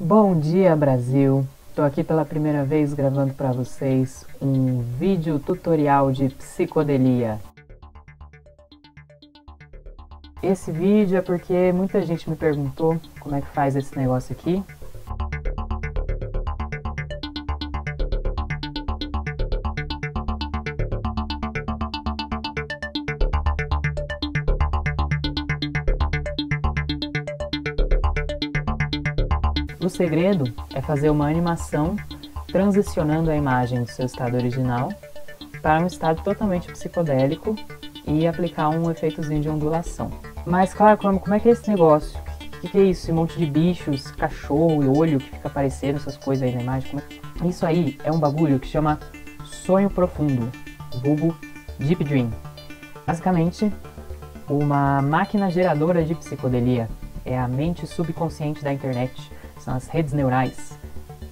Bom dia Brasil! Estou aqui pela primeira vez gravando para vocês um vídeo tutorial de psicodelia. Esse vídeo é porque muita gente me perguntou como é que faz esse negócio aqui O segredo é fazer uma animação transicionando a imagem do seu estado original para um estado totalmente psicodélico e aplicar um efeitozinho de ondulação. Mas claro, como, é que é esse negócio? O que, que, é isso? Esse monte de bichos, cachorro e olho que fica aparecendo, essas coisas aí na imagem. É? Isso aí é um bagulho que chama sonho profundo, vulgo Deep Dream. Basicamente, uma máquina geradora de psicodelia. É a mente subconsciente da internet são as redes neurais.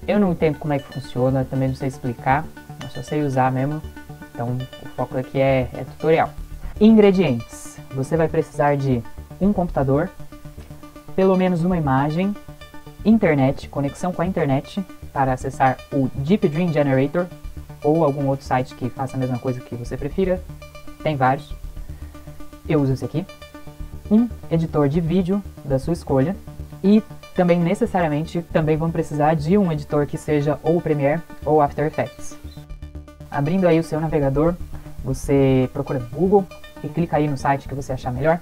Eu não entendo como é que funciona, também não sei explicar, eu só sei usar mesmo, então o foco aqui é, é tutorial. Ingredientes: você vai precisar de um computador, pelo menos uma imagem, internet, conexão com a internet para acessar o Deep Dream Generator ou algum outro site que faça a mesma coisa que você prefira. Tem vários. Eu uso esse aqui. Um editor de vídeo da sua escolha e também necessariamente também vão precisar de um editor que seja ou Premiere ou After Effects. Abrindo aí o seu navegador, você procura no Google e clica aí no site que você achar melhor.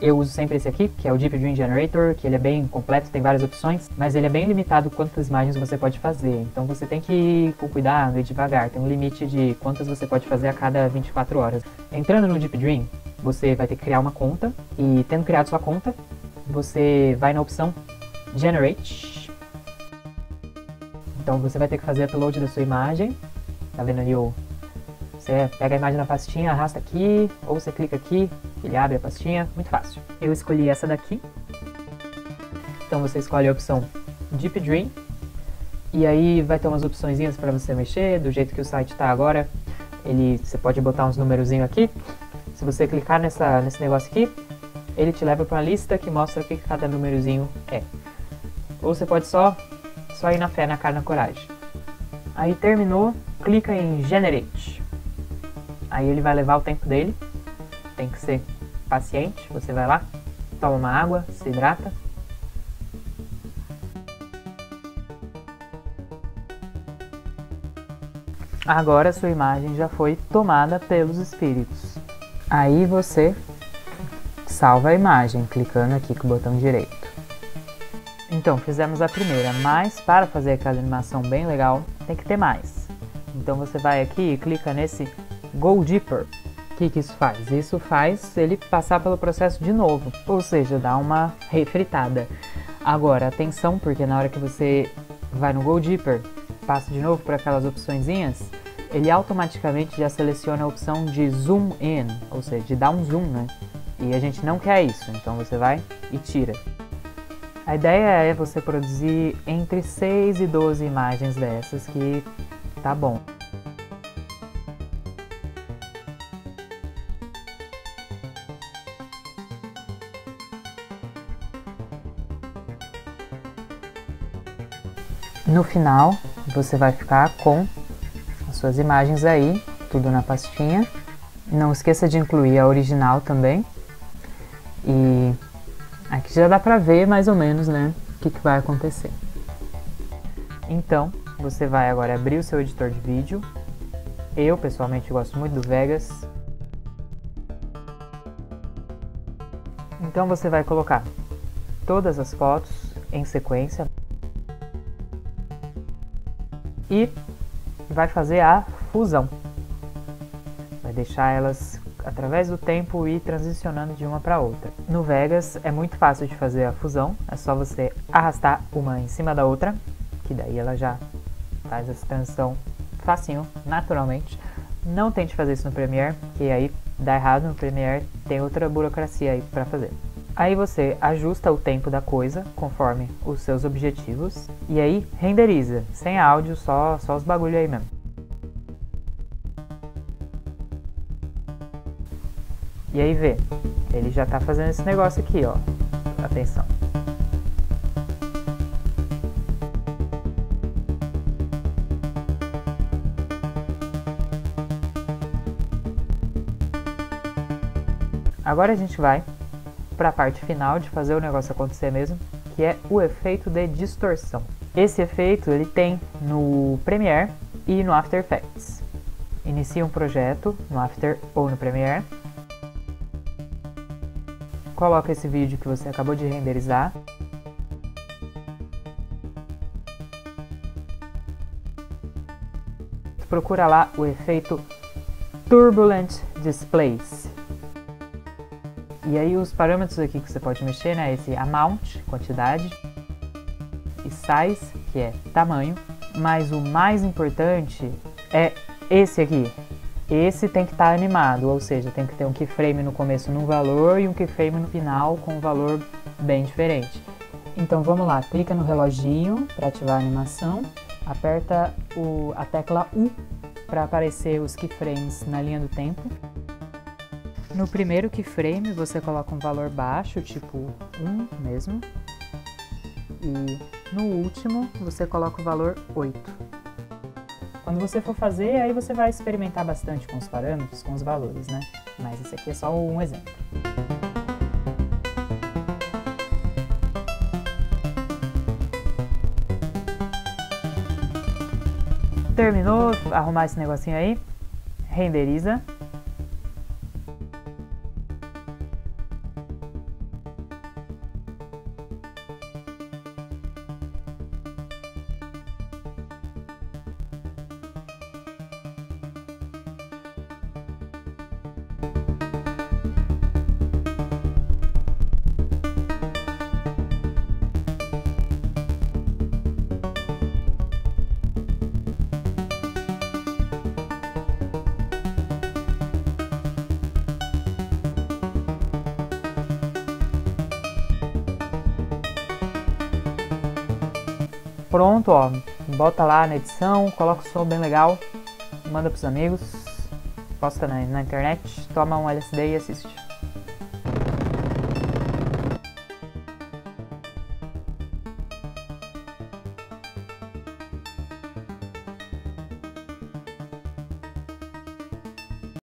Eu uso sempre esse aqui, que é o Deep Dream Generator, que ele é bem completo, tem várias opções, mas ele é bem limitado quantas imagens você pode fazer. Então você tem que ir com cuidado e devagar, tem um limite de quantas você pode fazer a cada 24 horas. Entrando no Deep Dream, você vai ter que criar uma conta, e tendo criado sua conta, você vai na opção Generate. Então você vai ter que fazer upload da sua imagem. Tá vendo aí o... Você pega a imagem na pastinha, arrasta aqui, ou você clica aqui, ele abre a pastinha, muito fácil. Eu escolhi essa daqui. Então você escolhe a opção Deep Dream. E aí vai ter umas opções para você mexer, do jeito que o site está agora. Ele, você pode botar uns numerozinhos aqui. Se você clicar nessa, nesse negócio aqui, ele te leva para uma lista que mostra o que cada númerozinho é. Ou você pode só, só ir na fé, na cara, na coragem. Aí terminou, clica em Generate. Aí ele vai levar o tempo dele. Tem que ser paciente. Você vai lá, toma uma água, se hidrata. Agora sua imagem já foi tomada pelos espíritos. Aí você salva a imagem clicando aqui com o botão direito. Então, fizemos a primeira, mas para fazer aquela animação bem legal, tem que ter mais. Então você vai aqui e clica nesse Go Deeper. O que, que isso faz? Isso faz ele passar pelo processo de novo, ou seja, dá uma refritada. Agora, atenção, porque na hora que você vai no Go Deeper, passa de novo por aquelas opçõezinhas, ele automaticamente já seleciona a opção de Zoom In, ou seja, de dar um zoom, né? E a gente não quer isso, então você vai e tira. A ideia é você produzir entre 6 e 12 imagens dessas que tá bom. No final, você vai ficar com as suas imagens aí, tudo na pastinha. Não esqueça de incluir a original também. E Aqui já dá pra ver mais ou menos, né, o que, que vai acontecer. Então, você vai agora abrir o seu editor de vídeo. Eu, pessoalmente, gosto muito do Vegas. Então você vai colocar todas as fotos em sequência e vai fazer a fusão. Vai deixar elas através do tempo ir transicionando de uma para outra. No Vegas é muito fácil de fazer a fusão, é só você arrastar uma em cima da outra, que daí ela já faz essa transição facinho, naturalmente. Não tente fazer isso no Premiere, que aí dá errado no Premiere, tem outra burocracia aí para fazer. Aí você ajusta o tempo da coisa conforme os seus objetivos e aí renderiza, sem áudio, só, só os bagulho aí mesmo. E aí vê, ele já tá fazendo esse negócio aqui, ó. Atenção. Agora a gente vai para a parte final de fazer o negócio acontecer mesmo, que é o efeito de distorção. Esse efeito ele tem no Premiere e no After Effects. Inicia um projeto no After ou no Premiere Coloca esse vídeo que você acabou de renderizar. Procura lá o efeito Turbulent Displays. E aí os parâmetros aqui que você pode mexer, né? Esse amount, quantidade, e size, que é tamanho, mas o mais importante é esse aqui. Esse tem que estar tá animado, ou seja, tem que ter um keyframe no começo num valor e um keyframe no final com um valor bem diferente. Então vamos lá, clica no reloginho para ativar a animação, aperta o, a tecla U para aparecer os keyframes na linha do tempo. No primeiro keyframe você coloca um valor baixo, tipo 1 mesmo, e no último você coloca o valor 8. Quando você for fazer, aí você vai experimentar bastante com os parâmetros, com os valores, né? Mas esse aqui é só um exemplo. Terminou, arrumar esse negocinho aí, renderiza. Pronto, ó, bota lá na edição, coloca o som bem legal, manda pros amigos, posta na, na internet, toma um LSD e assiste.